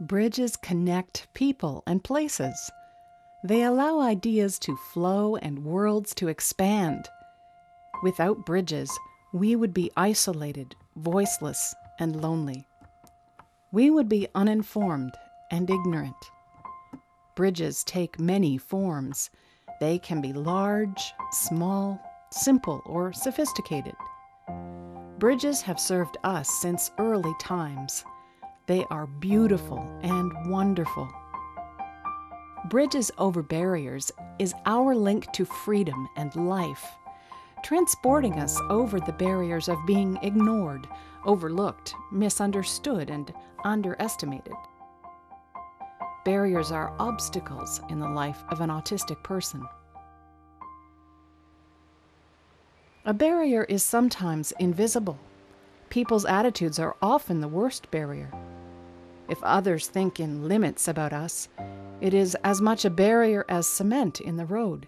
Bridges connect people and places. They allow ideas to flow and worlds to expand. Without bridges, we would be isolated, voiceless, and lonely. We would be uninformed and ignorant. Bridges take many forms. They can be large, small, simple, or sophisticated. Bridges have served us since early times. They are beautiful and wonderful. Bridges over Barriers is our link to freedom and life, transporting us over the barriers of being ignored, overlooked, misunderstood, and underestimated. Barriers are obstacles in the life of an autistic person. A barrier is sometimes invisible. People's attitudes are often the worst barrier. If others think in limits about us, it is as much a barrier as cement in the road.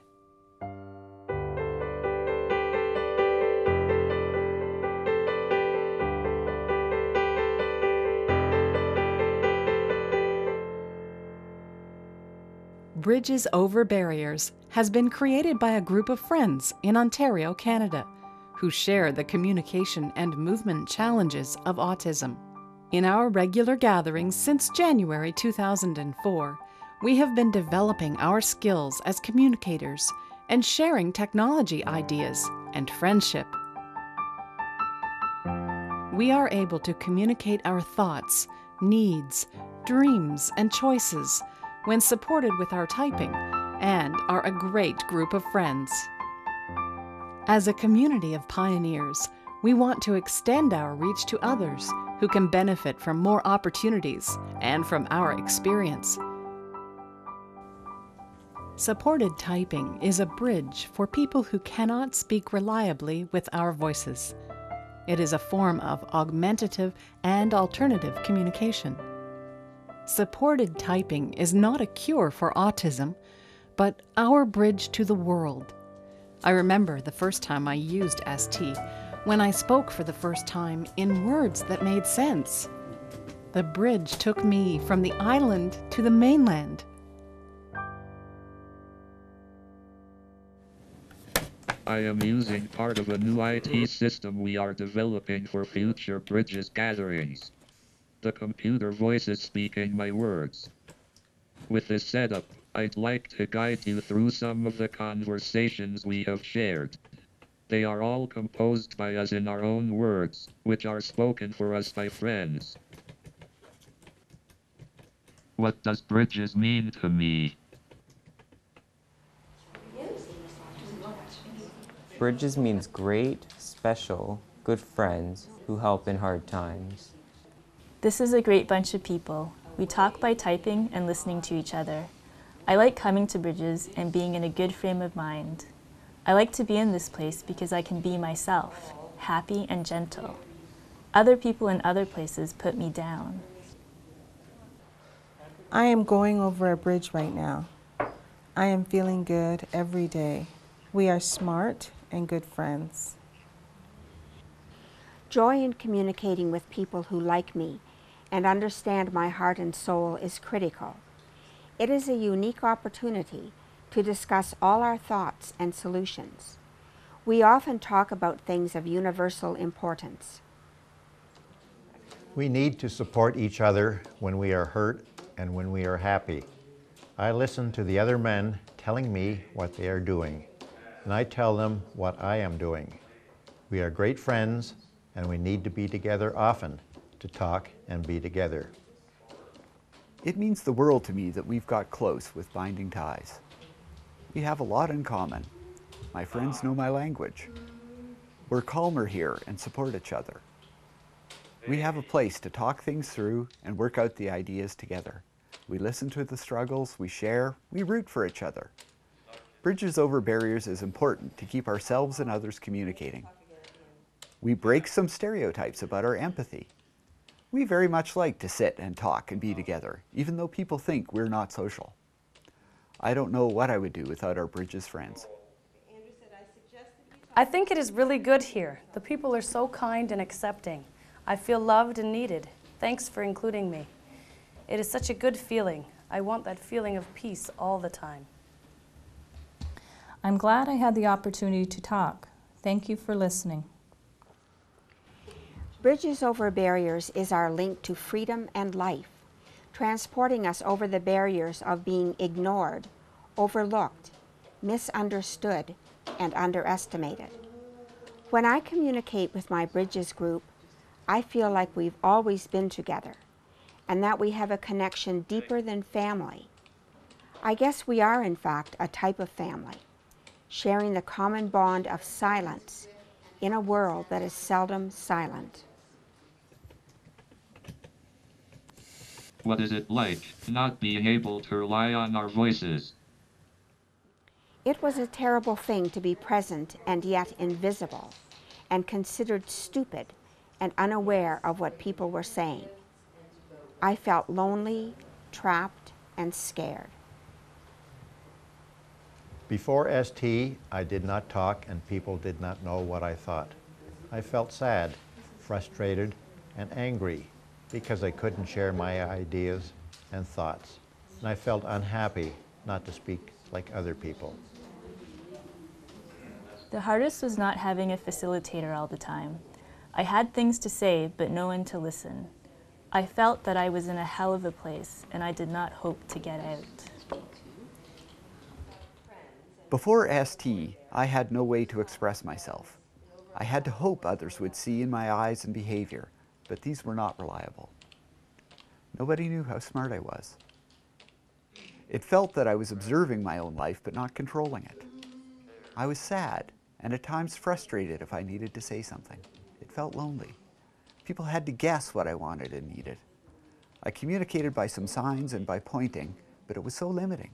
Bridges Over Barriers has been created by a group of friends in Ontario, Canada, who share the communication and movement challenges of autism. In our regular gatherings since January 2004, we have been developing our skills as communicators and sharing technology ideas and friendship. We are able to communicate our thoughts, needs, dreams, and choices when supported with our typing and are a great group of friends. As a community of pioneers, we want to extend our reach to others who can benefit from more opportunities and from our experience. Supported typing is a bridge for people who cannot speak reliably with our voices. It is a form of augmentative and alternative communication. Supported typing is not a cure for autism, but our bridge to the world. I remember the first time I used ST when I spoke for the first time in words that made sense. The bridge took me from the island to the mainland. I am using part of a new IT system we are developing for future Bridges gatherings. The computer voice is speaking my words. With this setup, I'd like to guide you through some of the conversations we have shared. They are all composed by us in our own words, which are spoken for us by friends. What does Bridges mean to me? Bridges means great, special, good friends who help in hard times. This is a great bunch of people. We talk by typing and listening to each other. I like coming to Bridges and being in a good frame of mind. I like to be in this place because I can be myself, happy and gentle. Other people in other places put me down. I am going over a bridge right now. I am feeling good every day. We are smart and good friends. Joy in communicating with people who like me and understand my heart and soul is critical. It is a unique opportunity to discuss all our thoughts and solutions. We often talk about things of universal importance. We need to support each other when we are hurt and when we are happy. I listen to the other men telling me what they are doing and I tell them what I am doing. We are great friends, and we need to be together often to talk and be together. It means the world to me that we've got close with binding ties. We have a lot in common. My friends know my language. We're calmer here and support each other. We have a place to talk things through and work out the ideas together. We listen to the struggles, we share, we root for each other. Bridges over barriers is important to keep ourselves and others communicating. We break some stereotypes about our empathy. We very much like to sit and talk and be together, even though people think we're not social. I don't know what I would do without our Bridges friends. I think it is really good here. The people are so kind and accepting. I feel loved and needed. Thanks for including me. It is such a good feeling. I want that feeling of peace all the time. I'm glad I had the opportunity to talk. Thank you for listening. Bridges over barriers is our link to freedom and life, transporting us over the barriers of being ignored, overlooked, misunderstood, and underestimated. When I communicate with my Bridges group, I feel like we've always been together and that we have a connection deeper than family. I guess we are, in fact, a type of family, sharing the common bond of silence in a world that is seldom silent. What is it like not being able to rely on our voices? It was a terrible thing to be present and yet invisible, and considered stupid and unaware of what people were saying. I felt lonely, trapped, and scared. Before ST, I did not talk and people did not know what I thought. I felt sad, frustrated, and angry because I couldn't share my ideas and thoughts. And I felt unhappy not to speak like other people. The hardest was not having a facilitator all the time. I had things to say, but no one to listen. I felt that I was in a hell of a place, and I did not hope to get out. Before ST, I had no way to express myself. I had to hope others would see in my eyes and behavior, but these were not reliable. Nobody knew how smart I was. It felt that I was observing my own life but not controlling it. I was sad and at times frustrated if I needed to say something. It felt lonely. People had to guess what I wanted and needed. I communicated by some signs and by pointing, but it was so limiting.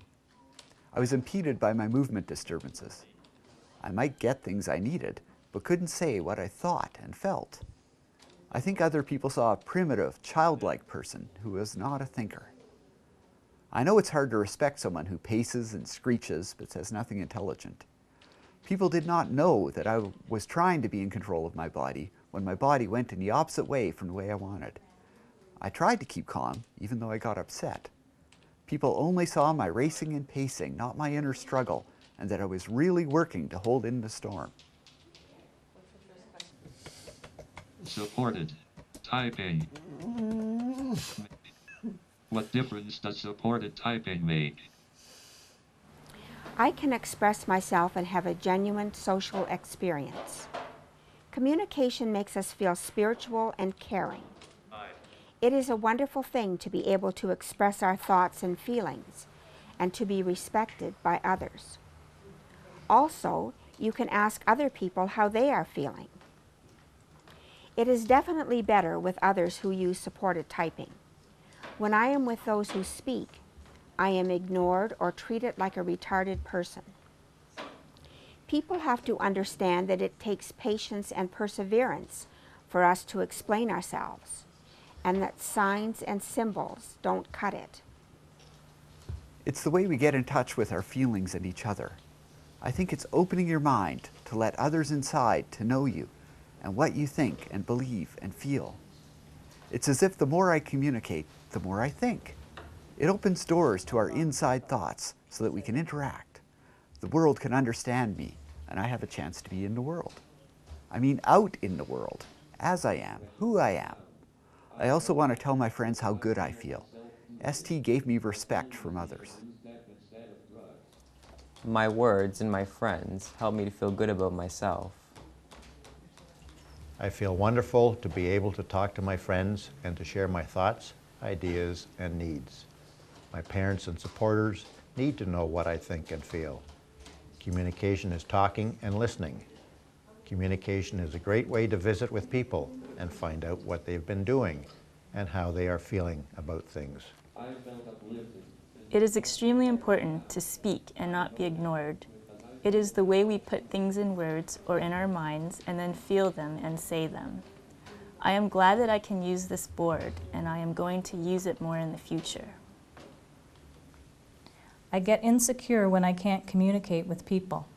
I was impeded by my movement disturbances. I might get things I needed, but couldn't say what I thought and felt. I think other people saw a primitive, childlike person who was not a thinker. I know it's hard to respect someone who paces and screeches but says nothing intelligent. People did not know that I was trying to be in control of my body when my body went in the opposite way from the way I wanted. I tried to keep calm, even though I got upset. People only saw my racing and pacing, not my inner struggle, and that I was really working to hold in the storm. Supported. Typing. What difference does supported typing make? I can express myself and have a genuine social experience. Communication makes us feel spiritual and caring. It is a wonderful thing to be able to express our thoughts and feelings and to be respected by others. Also, you can ask other people how they are feeling. It is definitely better with others who use supported typing. When I am with those who speak, I am ignored or treated like a retarded person. People have to understand that it takes patience and perseverance for us to explain ourselves, and that signs and symbols don't cut it. It's the way we get in touch with our feelings and each other. I think it's opening your mind to let others inside to know you and what you think and believe and feel. It's as if the more I communicate, the more I think. It opens doors to our inside thoughts so that we can interact. The world can understand me, and I have a chance to be in the world. I mean, out in the world, as I am, who I am. I also want to tell my friends how good I feel. ST gave me respect from others. My words and my friends help me to feel good about myself. I feel wonderful to be able to talk to my friends and to share my thoughts, ideas, and needs. My parents and supporters need to know what I think and feel. Communication is talking and listening. Communication is a great way to visit with people and find out what they've been doing and how they are feeling about things. It is extremely important to speak and not be ignored. It is the way we put things in words or in our minds and then feel them and say them. I am glad that I can use this board and I am going to use it more in the future. I get insecure when I can't communicate with people.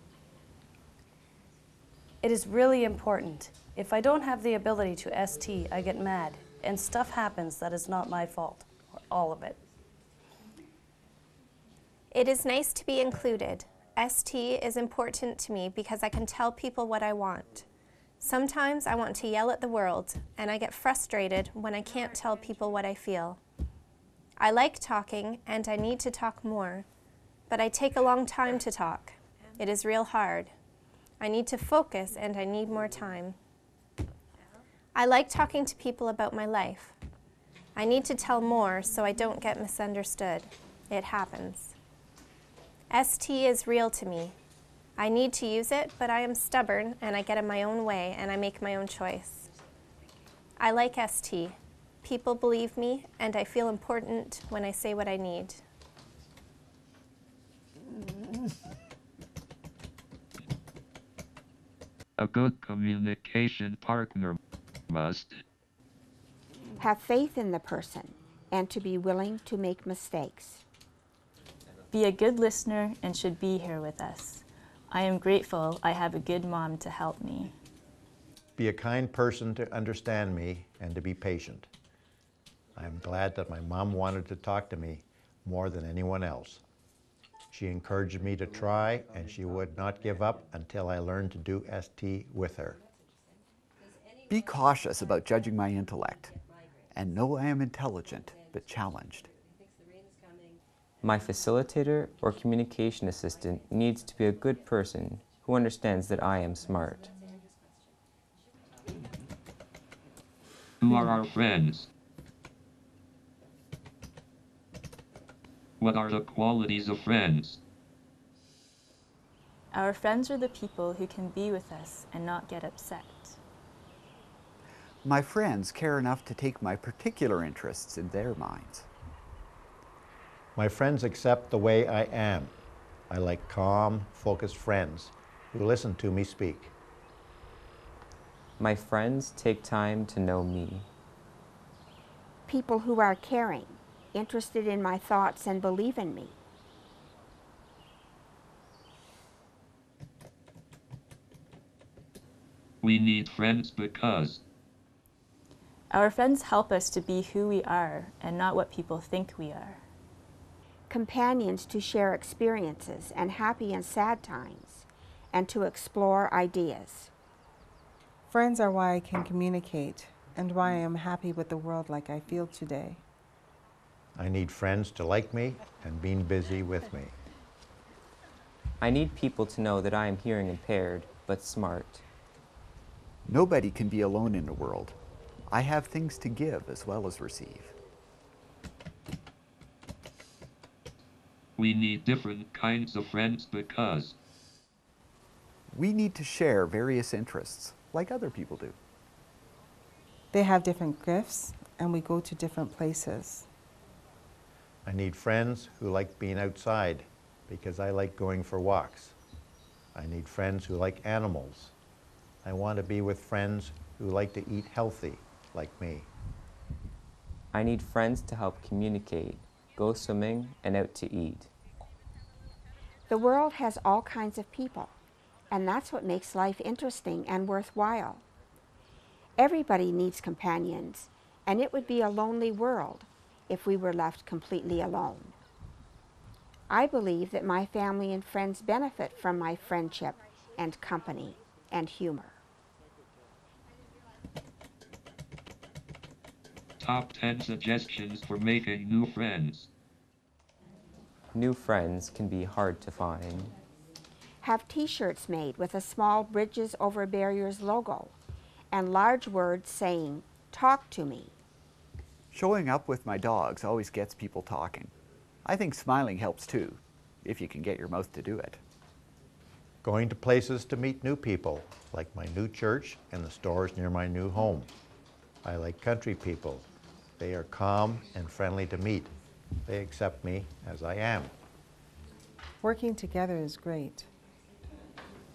It is really important. If I don't have the ability to ST, I get mad, and stuff happens that is not my fault. all of it. It is nice to be included. ST is important to me because I can tell people what I want. Sometimes I want to yell at the world, and I get frustrated when I can't tell people what I feel. I like talking, and I need to talk more, but I take a long time to talk. It is real hard. I need to focus, and I need more time. I like talking to people about my life. I need to tell more so I don't get misunderstood. It happens. ST is real to me. I need to use it, but I am stubborn and I get in my own way and I make my own choice. I like ST. People believe me and I feel important when I say what I need. A good communication partner must Have faith in the person and to be willing to make mistakes. Be a good listener and should be here with us. I am grateful I have a good mom to help me. Be a kind person to understand me and to be patient. I am glad that my mom wanted to talk to me more than anyone else. She encouraged me to try, and she would not give up until I learned to do ST with her. Be cautious about judging my intellect, and know I am intelligent but challenged. My facilitator or communication assistant needs to be a good person who understands that I am smart. Who are our friends? What are the qualities of friends? Our friends are the people who can be with us and not get upset. My friends care enough to take my particular interests in their minds. My friends accept the way I am. I like calm, focused friends who listen to me speak. My friends take time to know me. People who are caring, interested in my thoughts, and believe in me. We need friends because Our friends help us to be who we are and not what people think we are. Companions to share experiences and happy and sad times, and to explore ideas. Friends are why I can communicate and why I am happy with the world like I feel today. I need friends to like me and being busy with me. I need people to know that I am hearing impaired, but smart. Nobody can be alone in the world. I have things to give as well as receive. We need different kinds of friends because We need to share various interests, like other people do. They have different gifts, and we go to different places. I need friends who like being outside because I like going for walks. I need friends who like animals. I want to be with friends who like to eat healthy, like me. I need friends to help communicate, go swimming, and out to eat. The world has all kinds of people, and that's what makes life interesting and worthwhile. Everybody needs companions, and it would be a lonely world if we were left completely alone. I believe that my family and friends benefit from my friendship and company and humor. Top 10 suggestions for making new friends. New friends can be hard to find. Have t-shirts made with a small Bridges Over Barriers logo and large words saying, talk to me. Showing up with my dogs always gets people talking. I think smiling helps too, if you can get your mouth to do it. Going to places to meet new people, like my new church and the stores near my new home. I like country people. They are calm and friendly to meet. They accept me as I am. Working together is great.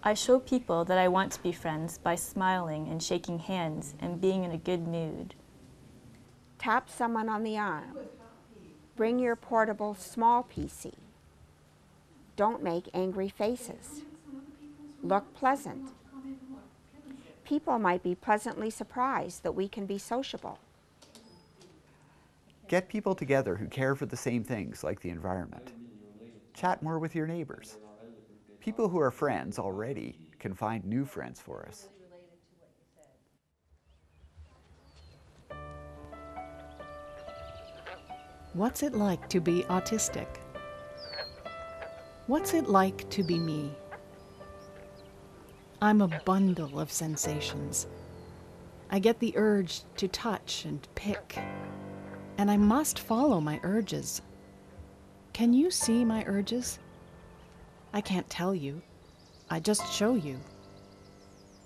I show people that I want to be friends by smiling and shaking hands and being in a good mood. Tap someone on the arm. Bring your portable small PC. Don't make angry faces. Look pleasant. People might be pleasantly surprised that we can be sociable. Get people together who care for the same things like the environment. Chat more with your neighbors. People who are friends already can find new friends for us. What's it like to be autistic? What's it like to be me? I'm a bundle of sensations. I get the urge to touch and pick, and I must follow my urges. Can you see my urges? I can't tell you. I just show you.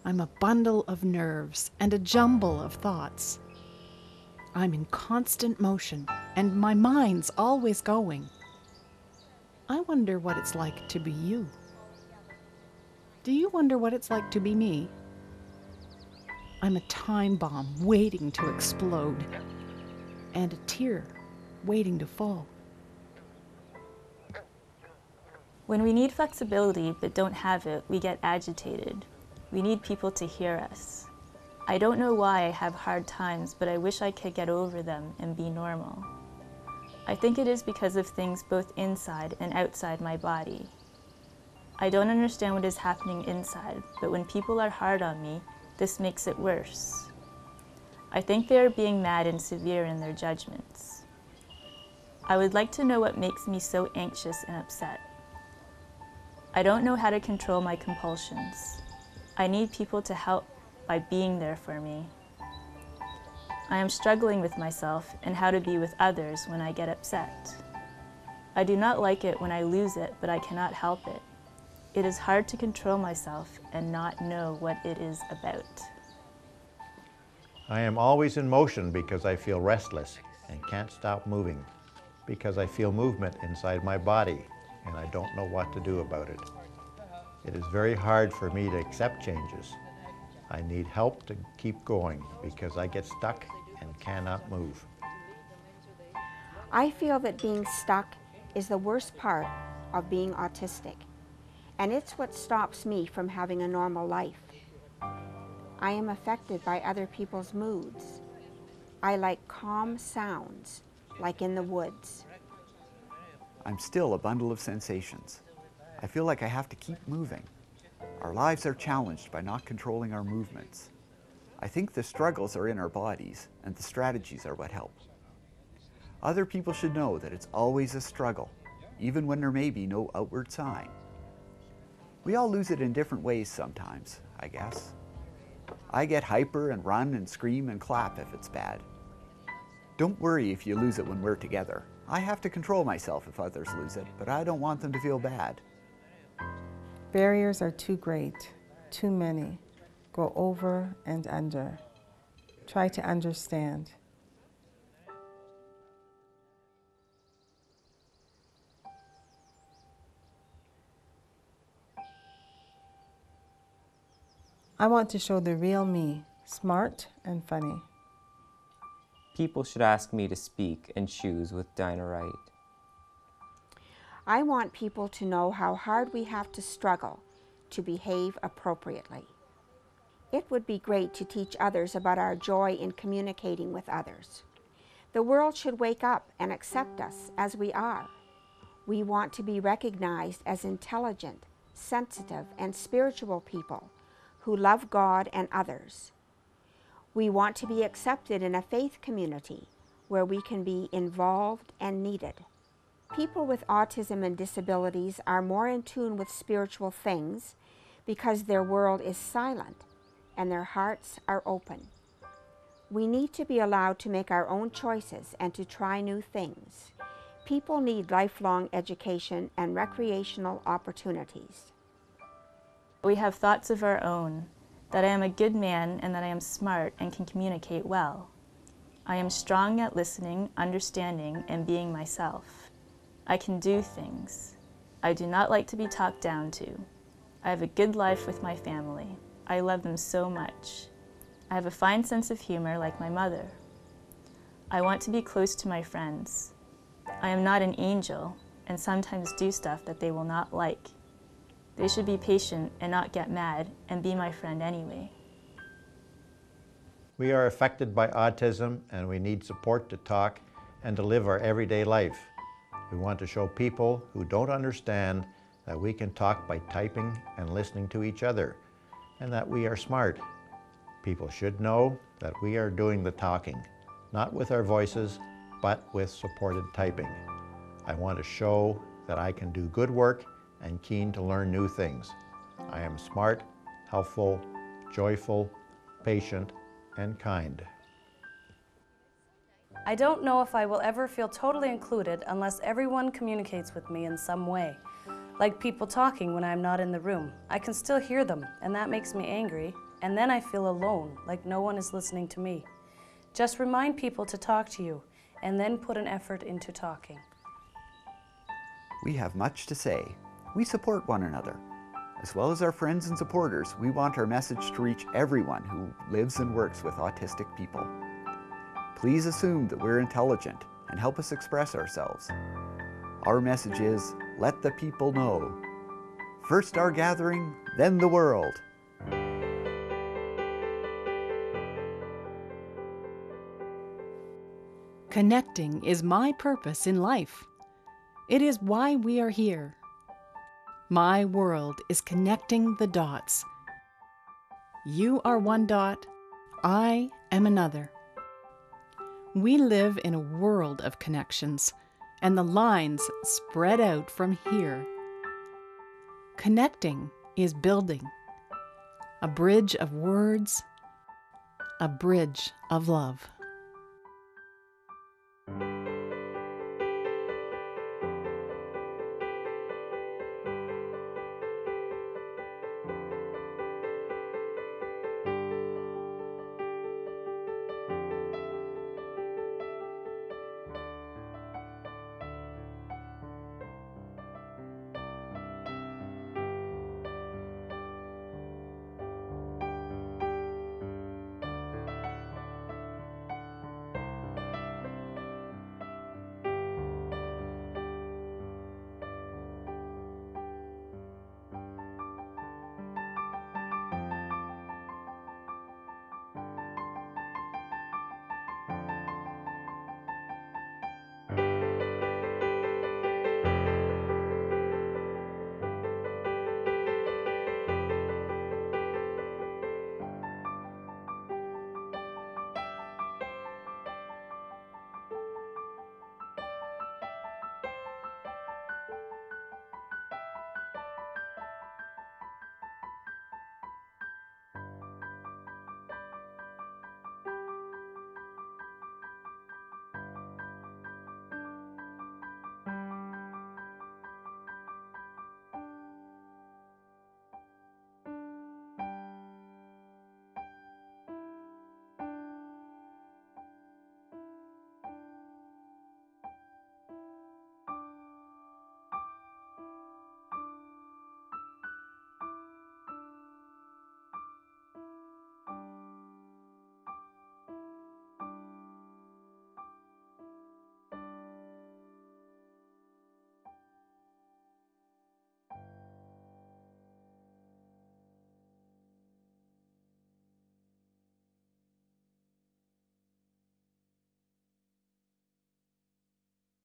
I'm a bundle of nerves and a jumble of thoughts. I'm in constant motion, and my mind's always going. I wonder what it's like to be you. Do you wonder what it's like to be me? I'm a time bomb waiting to explode, and a tear waiting to fall. When we need flexibility but don't have it, we get agitated. We need people to hear us. I don't know why I have hard times, but I wish I could get over them and be normal. I think it is because of things both inside and outside my body. I don't understand what is happening inside, but when people are hard on me, this makes it worse. I think they are being mad and severe in their judgments. I would like to know what makes me so anxious and upset. I don't know how to control my compulsions. I need people to help by being there for me. I am struggling with myself and how to be with others when I get upset. I do not like it when I lose it, but I cannot help it. It is hard to control myself and not know what it is about. I am always in motion because I feel restless and can't stop moving, because I feel movement inside my body and I don't know what to do about it. It is very hard for me to accept changes. I need help to keep going because I get stuck and cannot move. I feel that being stuck is the worst part of being autistic, and it's what stops me from having a normal life. I am affected by other people's moods. I like calm sounds, like in the woods. I'm still a bundle of sensations. I feel like I have to keep moving. Our lives are challenged by not controlling our movements. I think the struggles are in our bodies, and the strategies are what help. Other people should know that it's always a struggle, even when there may be no outward sign. We all lose it in different ways sometimes, I guess. I get hyper and run and scream and clap if it's bad. Don't worry if you lose it when we're together. I have to control myself if others lose it, but I don't want them to feel bad. Barriers are too great, too many. Go over and under. Try to understand. I want to show the real me, smart and funny. People should ask me to speak and choose with Dinah Wright. I want people to know how hard we have to struggle to behave appropriately. It would be great to teach others about our joy in communicating with others. The world should wake up and accept us as we are. We want to be recognized as intelligent, sensitive, and spiritual people who love God and others. We want to be accepted in a faith community where we can be involved and needed. People with autism and disabilities are more in tune with spiritual things because their world is silent and their hearts are open. We need to be allowed to make our own choices and to try new things. People need lifelong education and recreational opportunities. We have thoughts of our own, that I am a good man and that I am smart and can communicate well. I am strong at listening, understanding, and being myself. I can do things. I do not like to be talked down to. I have a good life with my family. I love them so much. I have a fine sense of humor like my mother. I want to be close to my friends. I am not an angel and sometimes do stuff that they will not like. They should be patient and not get mad and be my friend anyway. We are affected by autism and we need support to talk and to live our everyday life. We want to show people who don't understand that we can talk by typing and listening to each other, and that we are smart. People should know that we are doing the talking, not with our voices, but with supported typing. I want to show that I can do good work and keen to learn new things. I am smart, helpful, joyful, patient, and kind. I don't know if I will ever feel totally included unless everyone communicates with me in some way. Like people talking when I'm not in the room. I can still hear them, and that makes me angry, and then I feel alone, like no one is listening to me. Just remind people to talk to you, and then put an effort into talking. We have much to say. We support one another. As well as our friends and supporters, we want our message to reach everyone who lives and works with autistic people. Please assume that we're intelligent and help us express ourselves. Our message is let the people know. First our gathering, then the world. Connecting is my purpose in life. It is why we are here. My world is connecting the dots. You are one dot, I am another. We live in a world of connections, and the lines spread out from here. Connecting is building a bridge of words, a bridge of love.